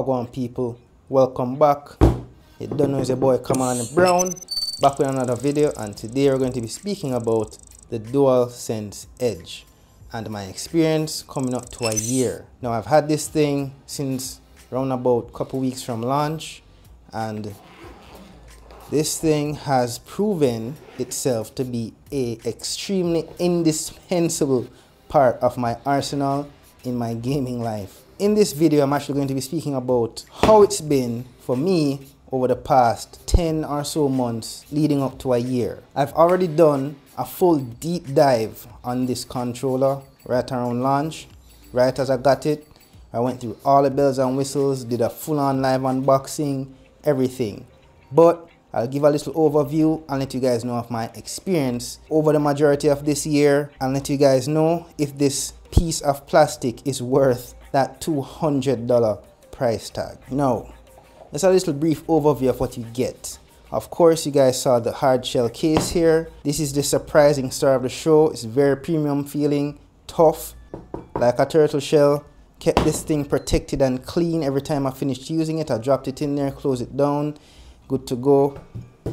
Wagwan people, welcome back. It don't know it's your boy Kamani Brown, back with another video and today we're going to be speaking about the DualSense Edge and my experience coming up to a year. Now I've had this thing since around about a couple weeks from launch and this thing has proven itself to be a extremely indispensable part of my arsenal in my gaming life. In this video, I'm actually going to be speaking about how it's been for me over the past 10 or so months leading up to a year. I've already done a full deep dive on this controller right around launch. Right as I got it, I went through all the bells and whistles, did a full-on live unboxing, everything. But I'll give a little overview and let you guys know of my experience over the majority of this year and let you guys know if this piece of plastic is worth that $200 price tag. Now, that's a little brief overview of what you get. Of course, you guys saw the hard shell case here. This is the surprising star of the show. It's very premium feeling, tough, like a turtle shell. Kept this thing protected and clean every time I finished using it. I dropped it in there, close it down, good to go.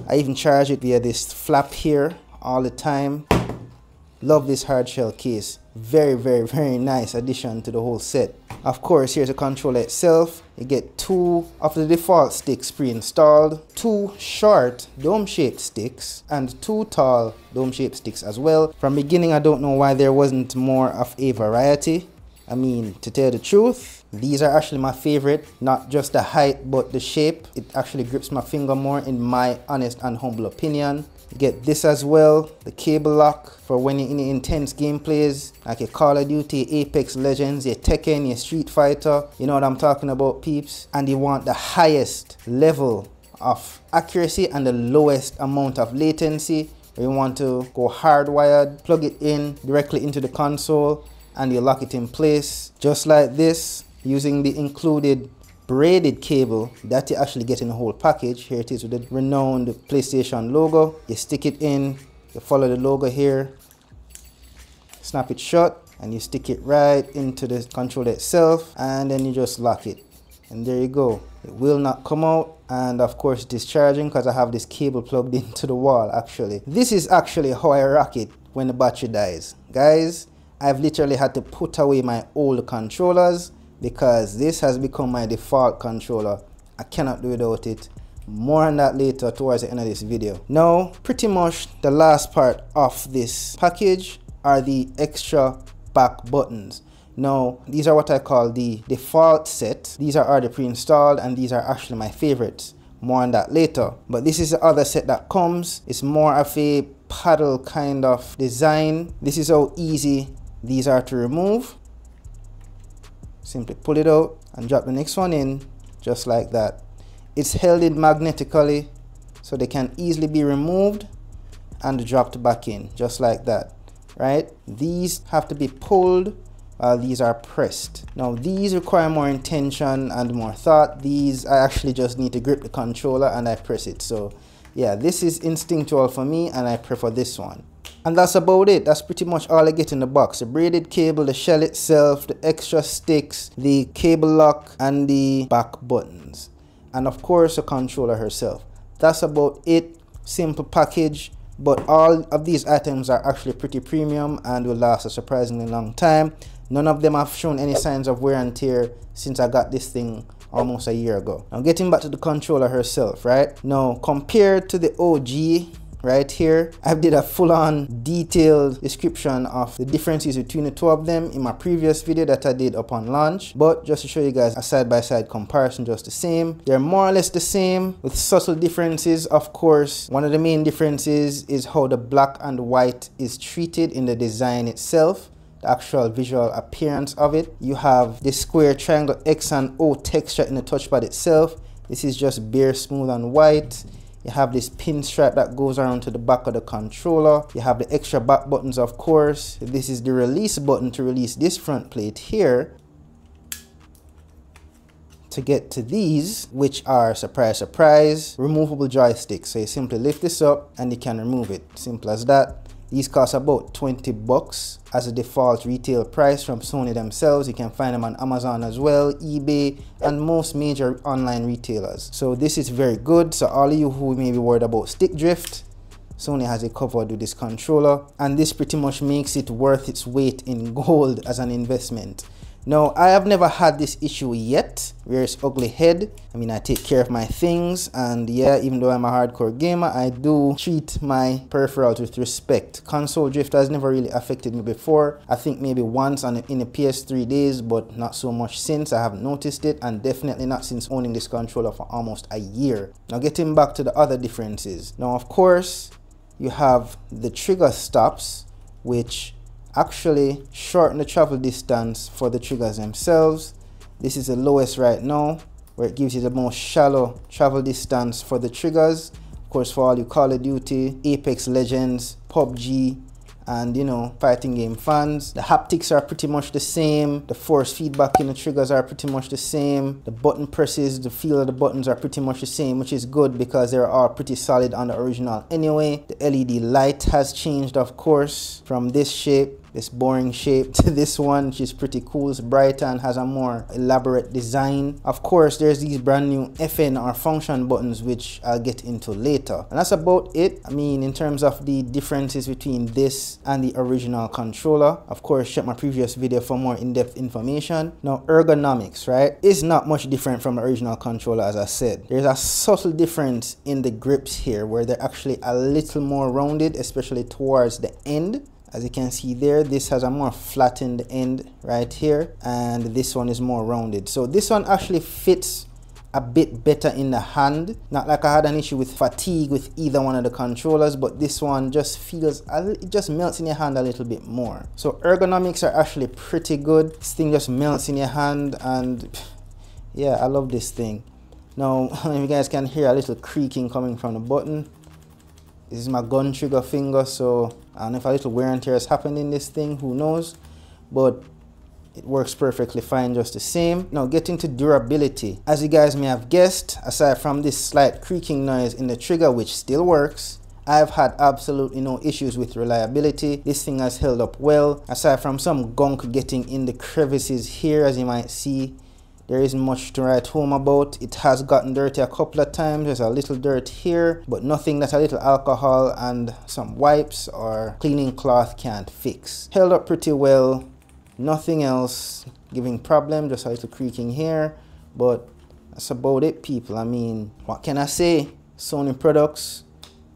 I even charge it via this flap here all the time. Love this hard shell case. Very, very, very nice addition to the whole set. Of course, here's the controller itself. You get two of the default sticks pre-installed, two short dome-shaped sticks, and two tall dome-shaped sticks as well. From beginning, I don't know why there wasn't more of a variety. I mean, to tell the truth, these are actually my favorite. Not just the height, but the shape. It actually grips my finger more in my honest and humble opinion. Get this as well, the cable lock for when you're in intense gameplays like your Call of Duty, Apex Legends, your Tekken, your Street Fighter. You know what I'm talking about, peeps? And you want the highest level of accuracy and the lowest amount of latency. You want to go hardwired, plug it in directly into the console and you lock it in place just like this using the included braided cable that you actually get in the whole package. Here it is with the renowned playstation logo. You stick it in you follow the logo here snap it shut and you stick it right into the controller itself and then you just lock it. And there you go. It will not come out and of course discharging because I have this cable plugged into the wall actually. This is actually how I rock it when the battery dies. Guys I've literally had to put away my old controllers because this has become my default controller. I cannot do without it. More on that later towards the end of this video. Now, pretty much the last part of this package are the extra back buttons. Now, these are what I call the default set. These are already pre-installed and these are actually my favorites. More on that later. But this is the other set that comes. It's more of a paddle kind of design. This is how easy these are to remove simply pull it out and drop the next one in just like that. It's held in magnetically so they can easily be removed and dropped back in just like that right? These have to be pulled while these are pressed. Now these require more intention and more thought. These I actually just need to grip the controller and I press it. So yeah this is instinctual for me and I prefer this one and that's about it. That's pretty much all I get in the box. The braided cable, the shell itself, the extra sticks, the cable lock, and the back buttons. And of course, the controller herself. That's about it. Simple package. But all of these items are actually pretty premium and will last a surprisingly long time. None of them have shown any signs of wear and tear since I got this thing almost a year ago. Now getting back to the controller herself, right? Now compared to the OG right here. I did a full-on detailed description of the differences between the two of them in my previous video that i did upon launch. But just to show you guys a side-by-side -side comparison just the same. They're more or less the same with subtle differences. Of course one of the main differences is how the black and white is treated in the design itself the actual visual appearance of it. You have the square triangle x and o texture in the touchpad itself. This is just bare smooth and white you have this pin strap that goes around to the back of the controller. You have the extra back buttons, of course. This is the release button to release this front plate here. To get to these, which are, surprise, surprise, removable joysticks. So you simply lift this up and you can remove it. Simple as that. These cost about 20 bucks as a default retail price from Sony themselves. You can find them on Amazon as well, eBay, and most major online retailers. So this is very good. So all of you who may be worried about stick drift, Sony has it covered with this controller and this pretty much makes it worth its weight in gold as an investment. Now, I have never had this issue yet, where it's ugly head. I mean, I take care of my things, and yeah, even though I'm a hardcore gamer, I do treat my peripherals with respect. Console drift has never really affected me before. I think maybe once on in the PS3 days, but not so much since. I haven't noticed it, and definitely not since owning this controller for almost a year. Now, getting back to the other differences. Now, of course, you have the trigger stops, which actually shorten the travel distance for the triggers themselves. This is the lowest right now, where it gives you the most shallow travel distance for the triggers. Of course, for all you Call of Duty, Apex Legends, PUBG, and you know fighting game fans the haptics are pretty much the same the force feedback in the triggers are pretty much the same the button presses the feel of the buttons are pretty much the same which is good because they are all pretty solid on the original anyway the led light has changed of course from this shape this boring shape to this one. Which is pretty cool it's brighter and has a more elaborate design. Of course there's these brand new fn or function buttons which i'll get into later. And that's about it. I mean in terms of the differences between this and the original controller of course check my previous video for more in-depth information. Now ergonomics right is not much different from the original controller as i said. There's a subtle difference in the grips here where they're actually a little more rounded especially towards the end as you can see there this has a more flattened end right here and this one is more rounded. So this one actually fits a bit better in the hand. Not like i had an issue with fatigue with either one of the controllers but this one just feels it just melts in your hand a little bit more. So ergonomics are actually pretty good. This thing just melts in your hand and yeah i love this thing. Now if you guys can hear a little creaking coming from the button this is my gun trigger finger so and if a little wear and tear has happened in this thing who knows but it works perfectly fine just the same now getting to durability as you guys may have guessed aside from this slight creaking noise in the trigger which still works I've had absolutely no issues with reliability. This thing has held up well. Aside from some gunk getting in the crevices here as you might see, there isn't much to write home about. It has gotten dirty a couple of times. There's a little dirt here, but nothing that a little alcohol and some wipes or cleaning cloth can't fix. Held up pretty well. Nothing else giving problem, just a little creaking here, but that's about it people. I mean, what can I say? Sony products,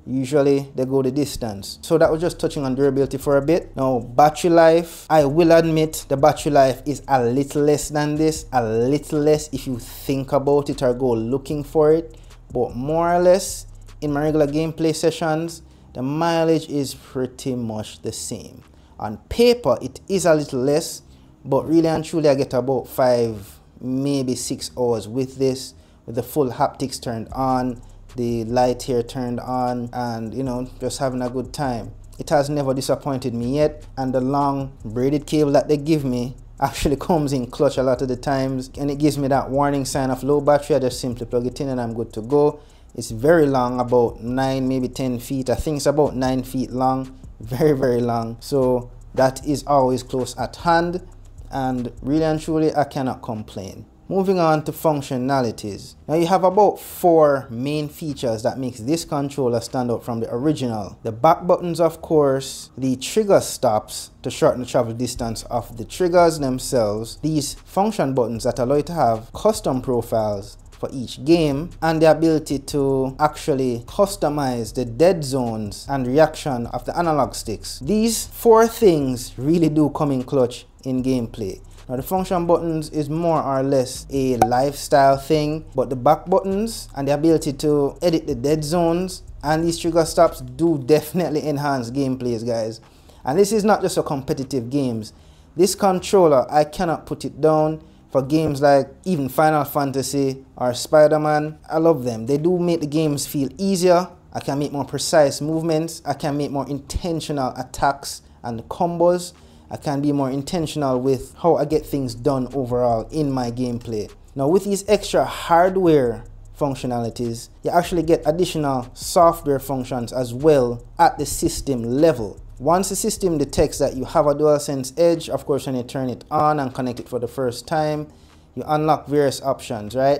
usually they go the distance. So that was just touching on durability for a bit. Now battery life i will admit the battery life is a little less than this a little less if you think about it or go looking for it. But more or less in my regular gameplay sessions the mileage is pretty much the same. On paper it is a little less but really and truly i get about five maybe six hours with this with the full haptics turned on the light here turned on and you know just having a good time. It has never disappointed me yet and the long braided cable that they give me actually comes in clutch a lot of the times and it gives me that warning sign of low battery. I just simply plug it in and I'm good to go. It's very long about 9 maybe 10 feet. I think it's about 9 feet long. Very very long. So that is always close at hand and really and truly I cannot complain Moving on to functionalities. Now you have about four main features that makes this controller stand out from the original. The back buttons of course, the trigger stops to shorten the travel distance of the triggers themselves, these function buttons that allow you to have custom profiles for each game and the ability to actually customize the dead zones and reaction of the analog sticks. These four things really do come in clutch in gameplay. Now the function buttons is more or less a lifestyle thing, but the back buttons and the ability to edit the dead zones and these trigger stops do definitely enhance gameplays guys. And this is not just for competitive games. This controller, I cannot put it down for games like even Final Fantasy or Spider-Man. I love them. They do make the games feel easier. I can make more precise movements. I can make more intentional attacks and combos. I can be more intentional with how I get things done overall in my gameplay. Now with these extra hardware functionalities, you actually get additional software functions as well at the system level. Once the system detects that you have a DualSense Edge, of course when you turn it on and connect it for the first time, you unlock various options, right?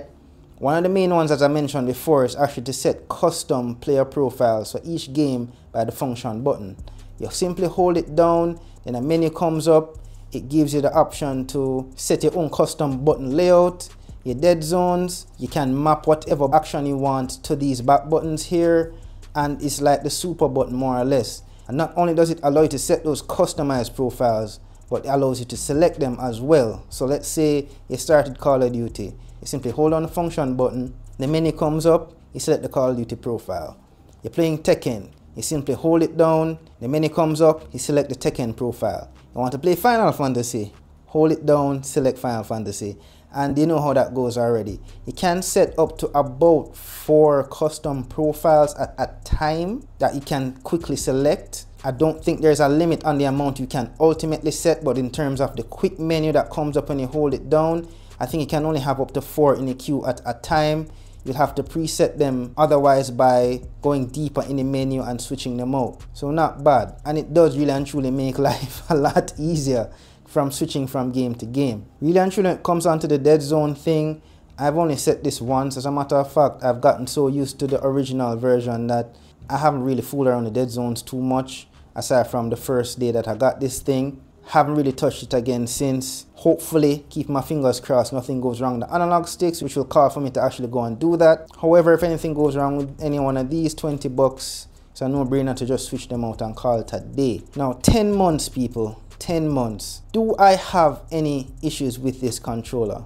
One of the main ones, as I mentioned before, is actually to set custom player profiles for each game by the function button. You simply hold it down, then a menu comes up, it gives you the option to set your own custom button layout, your dead zones, you can map whatever action you want to these back buttons here, and it's like the super button more or less. And not only does it allow you to set those customized profiles, but it allows you to select them as well. So let's say you started Call of Duty. You simply hold on the function button, the menu comes up, you select the Call of Duty profile. You're playing Tekken, you simply hold it down, the menu comes up, you select the Tekken profile. You want to play Final Fantasy, hold it down, select Final Fantasy. And you know how that goes already. You can set up to about four custom profiles at a time that you can quickly select. I don't think there's a limit on the amount you can ultimately set, but in terms of the quick menu that comes up when you hold it down, I think you can only have up to four in the queue at a time you'll have to preset them otherwise by going deeper in the menu and switching them out. So not bad. And it does really and truly make life a lot easier from switching from game to game. Really and truly it comes onto the dead zone thing. I've only set this once. As a matter of fact, I've gotten so used to the original version that I haven't really fooled around the dead zones too much aside from the first day that I got this thing haven't really touched it again since. Hopefully keep my fingers crossed nothing goes wrong the analog sticks which will call for me to actually go and do that. However if anything goes wrong with any one of these 20 bucks it's a no-brainer to just switch them out and call it a day. Now 10 months people 10 months. Do i have any issues with this controller?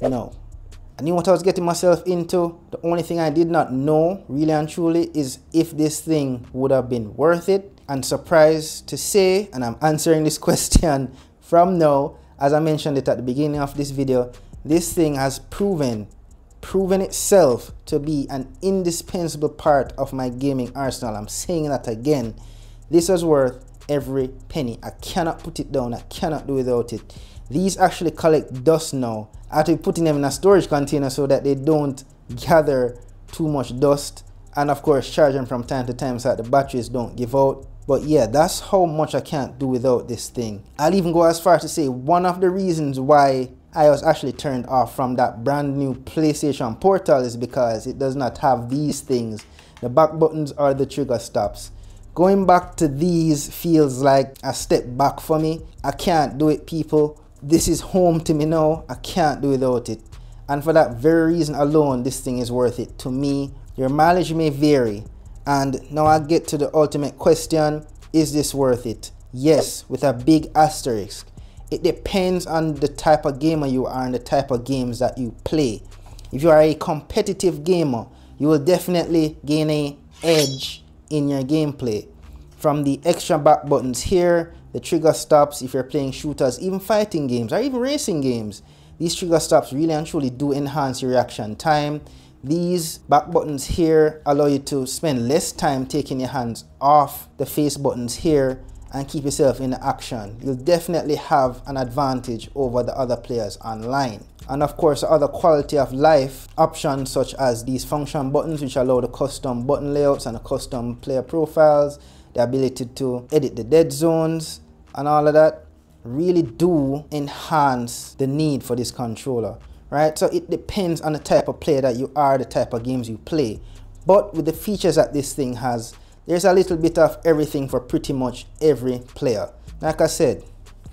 No. I knew what I was getting myself into. The only thing I did not know, really and truly, is if this thing would have been worth it and surprised to say, and I'm answering this question from now, as I mentioned it at the beginning of this video, this thing has proven, proven itself to be an indispensable part of my gaming arsenal. I'm saying that again. This is worth every penny. I cannot put it down. I cannot do without it. These actually collect dust now. I have to be putting them in a storage container so that they don't gather too much dust and of course charge them from time to time so that the batteries don't give out but yeah, that's how much I can't do without this thing. I'll even go as far as to say one of the reasons why I was actually turned off from that brand new PlayStation Portal is because it does not have these things. The back buttons or the trigger stops. Going back to these feels like a step back for me. I can't do it people. This is home to me now. I can't do without it. And for that very reason alone, this thing is worth it to me. Your mileage may vary, and now I get to the ultimate question is this worth it? Yes, with a big asterisk. It depends on the type of gamer you are and the type of games that you play. If you are a competitive gamer, you will definitely gain a edge in your gameplay. From the extra back buttons here, the trigger stops if you're playing shooters, even fighting games or even racing games. These trigger stops really and truly do enhance your reaction time. These back buttons here allow you to spend less time taking your hands off the face buttons here and keep yourself in action. You'll definitely have an advantage over the other players online. And of course, other quality of life options such as these function buttons which allow the custom button layouts and the custom player profiles, the ability to edit the dead zones and all of that really do enhance the need for this controller right? So it depends on the type of player that you are, the type of games you play. But with the features that this thing has, there's a little bit of everything for pretty much every player. Like I said,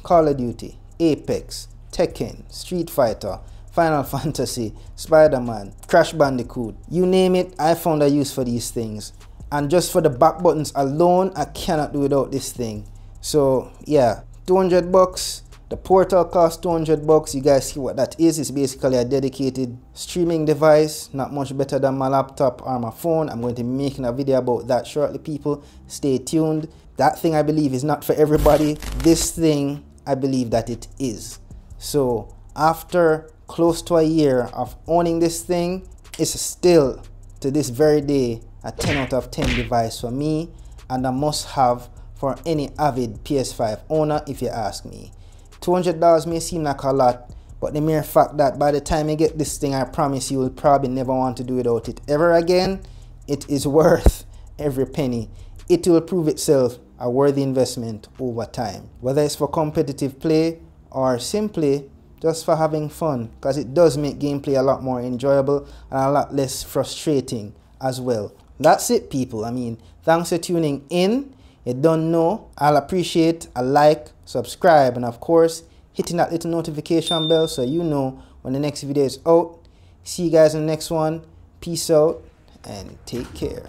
Call of Duty, Apex, Tekken, Street Fighter, Final Fantasy, Spider-Man, Crash Bandicoot, you name it, I found a use for these things. And just for the back buttons alone, I cannot do without this thing. So yeah, 200 bucks, the portal costs 200 bucks. You guys see what that is. It's basically a dedicated streaming device. Not much better than my laptop or my phone. I'm going to be making a video about that shortly, people. Stay tuned. That thing I believe is not for everybody. This thing, I believe that it is. So after close to a year of owning this thing, it's still to this very day a 10 out of 10 device for me and a must have for any avid PS5 owner if you ask me. $200 may seem like a lot, but the mere fact that by the time you get this thing, I promise you will probably never want to do without it ever again. It is worth every penny. It will prove itself a worthy investment over time. Whether it's for competitive play or simply just for having fun because it does make gameplay a lot more enjoyable and a lot less frustrating as well. That's it people. I mean, thanks for tuning in. You don't know, I'll appreciate a like, subscribe, and of course, hitting that little notification bell so you know when the next video is out. See you guys in the next one. Peace out and take care.